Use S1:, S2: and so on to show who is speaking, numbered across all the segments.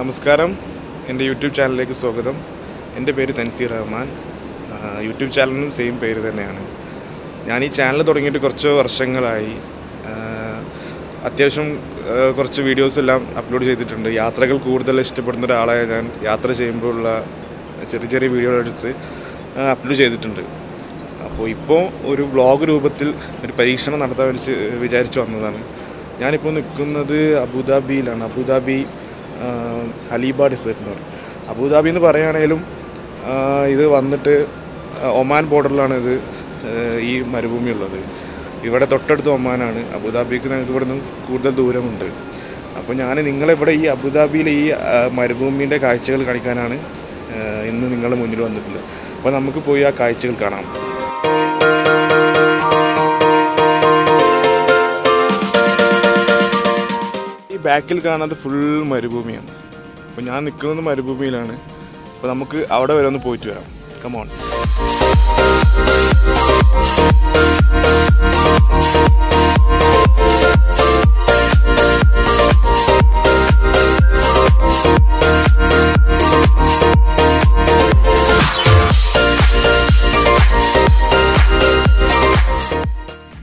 S1: നമസ്കാരം. എന്റെ യൂട്യൂബ് ചാനലിലേക്ക് സ്വാഗതം. എന്റെ പേര് തൻസീർ റഹ്മാൻ. യൂട്യൂബ് ചാനലിനും സെയിം പേര് തന്നെയാണ്. ഞാൻ ഈ ചാനൽ തുടങ്ങിയിട്ട് കുറച്ച് വർഷങ്ങളായി. അത്യാവശ്യം കുറച്ച് വീഡിയോസ് എല്ലാം അപ്ലോഡ് ചെയ്തിട്ടുണ്ട്. യാത്രകൾ കൂടുതൽ ഇഷ്ടപ്പെടുന്ന ഒരാളായ ഞാൻ യാത്ര ചെയ്യുമ്പോഴുള്ള ചെറിയ ചെറിയ വീഡിയോ എടുത്ത് അപ്ലോഡ് ചെയ്തിട്ടുണ്ട്. അപ്പോൾ ഇപ്പോൾ ഒരു വ്ളോഗ് രൂപത്തിൽ ഒരു പരീക്ഷണം നടത്താൻ വിചാരിച്ചു വന്നതാണ്. ഞാനിപ്പോൾ നിൽക്കുന്നത് അബുദാബിയിലാണ്. അബുദാബി ഹലീബ ഡെസേർട്ട് എന്ന് പറയും അബുദാബി എന്ന് പറയുകയാണെങ്കിലും ഇത് വന്നിട്ട് ഒമാൻ ബോർഡറിലാണ് ഇത് ഈ മരുഭൂമി ഉള്ളത്. ഇവിടെ തൊട്ടടുത്ത് ഒമാനാണ്. അബുദാബിക്ക് ഞങ്ങൾക്ക് ഇവിടെ നിന്ന് കൂടുതൽ ദൂരമുണ്ട്. അപ്പോൾ ഞാൻ നിങ്ങളിവിടെ ഈ അബുദാബിയിലെ ഈ മരുഭൂമിന്റെ കാഴ്ചകൾ കാണിക്കാനാണ് ഇന്ന് നിങ്ങളുടെ മുന്നിൽ വന്നിട്ടുള്ളത്. അപ്പോൾ നമുക്ക് പോയി ആ കാഴ്ചകൾ കാണാം. ബാക്കിൽ കാണാത്ത ഫുൾ മരുഭൂമിയാണ്. അപ്പോൾ ഞാൻ നിൽക്കുന്നത് മരുഭൂമിയിലാണ്. അപ്പോൾ നമുക്ക് അവിടെ വരെ ഒന്ന് പോയിട്ട് വരാം. കമോൺ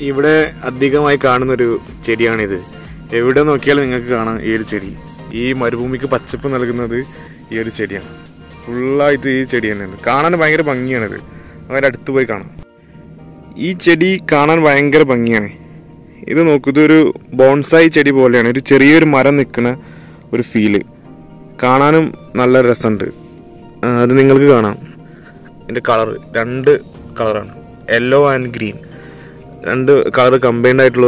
S1: ഇവിടെ അധികമായി കാണുന്നൊരു ചെടിയാണിത്. എവിടെ നോക്കിയാലും നിങ്ങൾക്ക് കാണാം ഈ ഒരു ചെടി. ഈ മരുഭൂമിക്ക് പച്ചപ്പ് നൽകുന്നത് ഈ ഒരു ചെടിയാണ്. ഫുള്ളായിട്ട് ഈ ചെടി തന്നെയാണ്. കാണാൻ ഭയങ്കര ഭംഗിയാണിത് അങ്ങനെ അടുത്ത് പോയി കാണാം. ഈ ചെടി കാണാൻ ഭയങ്കര ഭംഗിയാണ്. ഇത് നോക്കൂ ഒരു ബോൺസായി ചെടി പോലെയാണ്. ഒരു ചെറിയൊരു മരം നിൽക്കുന്ന ഒരു ഫീൽ കാണാനും നല്ല രസമുണ്ട്. അത് നിങ്ങൾക്ക് കാണാം. ഇതിന്റെ കളർ രണ്ട് കളറാണ് യെല്ലോ ആൻഡ് ഗ്രീൻ രണ്ട് കളർ കമ്പൈൻഡ് ആയിട്ടുള്ള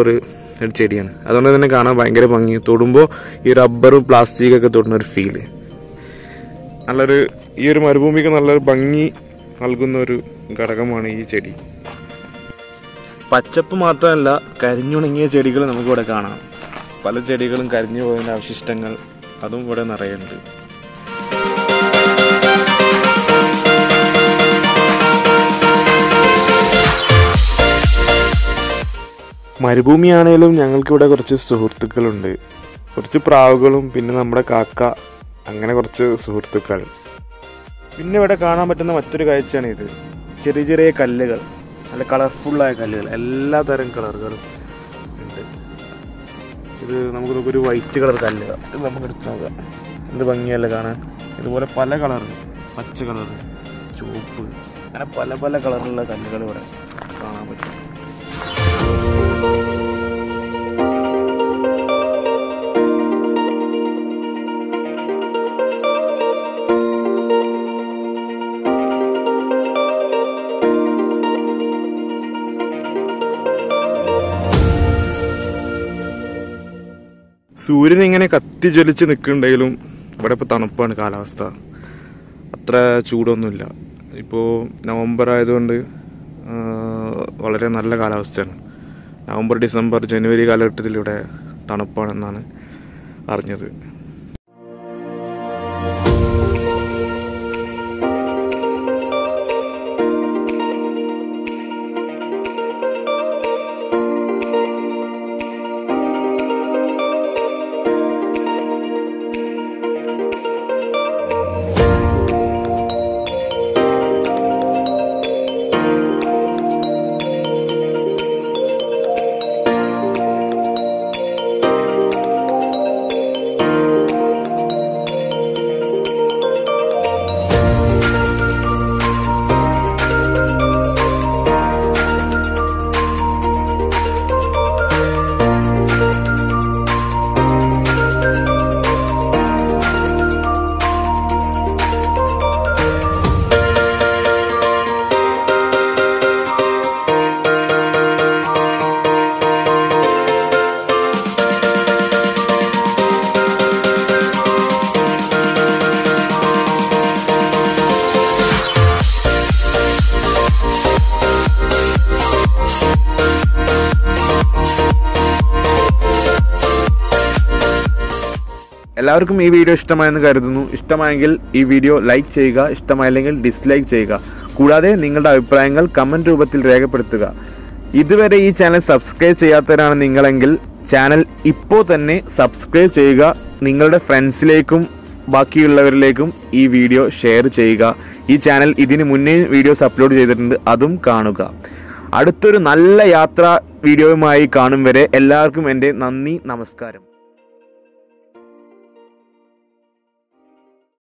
S1: ഒരു ചെടിയാണ്. അതുകൊണ്ട് തന്നെ കാണാൻ ഭയങ്കര ഭംഗി. തൊടുമ്പോൾ ഈ റബ്ബർ പ്ലാസ്റ്റിക് ഒക്കെ തൊടുന്ന ഒരു ഫീൽ നല്ലൊരു ഈ ഒരു മരുഭൂമിക്ക് നല്ലൊരു ഭംഗി നൽകുന്ന ഒരു ഘടകമാണ് ഈ ചെടി. പച്ചപ്പ് മാത്രമല്ല കരിഞ്ഞുണങ്ങിയ ചെടികൾ നമുക്കിവിടെ കാണാം. പല ചെടികളും കരിഞ്ഞു പോയതിന്റെ അവശിഷ്ടങ്ങൾ അതും ഇവിടെ നിറയുന്നുണ്ട്. മരുഭൂമിയാണേലും ഞങ്ങൾക്കിവിടെ കുറച്ച് സുഹൃത്തുക്കളുണ്ട്. കുറച്ച് പ്രാവുകളും പിന്നെ നമ്മുടെ കാക്ക അങ്ങനെ കുറച്ച് സുഹൃത്തുക്കൾ. പിന്നെ ഇവിടെ കാണാൻ പറ്റുന്ന മറ്റൊരു കാഴ്ചയാണ് ഇത് ചെറിയ ചെറിയ കല്ലുകൾ. നല്ല കളർഫുള്ളായ കല്ലുകൾ. എല്ലാ തരം കളറുകളും ഉണ്ട്. ഇത് നമുക്ക് നോക്കൊരു വൈറ്റ് കളർ കല്ല്. ഇത് നമുക്ക് എടുത്ത് നോക്കാം. എന്ത് ഭംഗിയല്ല കാണാൻ. ഇതുപോലെ പല കളർ പച്ച കളർ ചുവപ്പ്. അങ്ങനെ പല പല കളറിലുള്ള കല്ലുകൾ ഇവിടെ കാണാൻ പറ്റും. സൂര്യൻ ഇങ്ങനെ കത്തി ജ്വലിച്ച് നിൽക്കുന്നുണ്ടെങ്കിലും ഇവിടെ ഇപ്പോൾ തണുപ്പാണ് കാലാവസ്ഥ. അത്ര ചൂടൊന്നുമില്ല. ഇപ്പോൾ നവംബർ ആയതുകൊണ്ട് വളരെ നല്ല കാലാവസ്ഥയാണ്. നവംബർ ഡിസംബർ ജനുവരി കാലഘട്ടത്തിൽ ഇവിടെ തണുപ്പാണെന്നാണ് അറിഞ്ഞത്. എല്ലാവർക്കും ഈ വീഡിയോ ഇഷ്ടമായെന്ന് കരുതുന്നു. ഇഷ്ടമായെങ്കിൽ ഈ വീഡിയോ ലൈക്ക് ചെയ്യുക ഇഷ്ടമായില്ലെങ്കിൽ ഡിസ്ലൈക്ക് ചെയ്യുക. കൂടാതെ നിങ്ങളുടെ അഭിപ്രായങ്ങൾ കമന്റ് രൂപത്തിൽ രേഖപ്പെടുത്തുക. ഇതുവരെ ഈ ചാനൽ സബ്സ്ക്രൈബ് ചെയ്യാത്തവരാണ് നിങ്ങളെങ്കിൽ ചാനൽ ഇപ്പോൾ തന്നെ സബ്സ്ക്രൈബ് ചെയ്യുക. നിങ്ങളുടെ ഫ്രണ്ട്സിലേക്കും ബാക്കിയുള്ളവരിലേക്കും ഈ വീഡിയോ ഷെയർ ചെയ്യുക. ഈ ചാനൽ ഇതിന് മുന്നേ വീഡിയോസ് അപ്ലോഡ് ചെയ്തിട്ടുണ്ട് അതും കാണുക. അടുത്തൊരു നല്ല യാത്രാ വീഡിയോയുമായി കാണും വരെ എല്ലാവർക്കും എന്റെ നന്ദി നമസ്കാരം.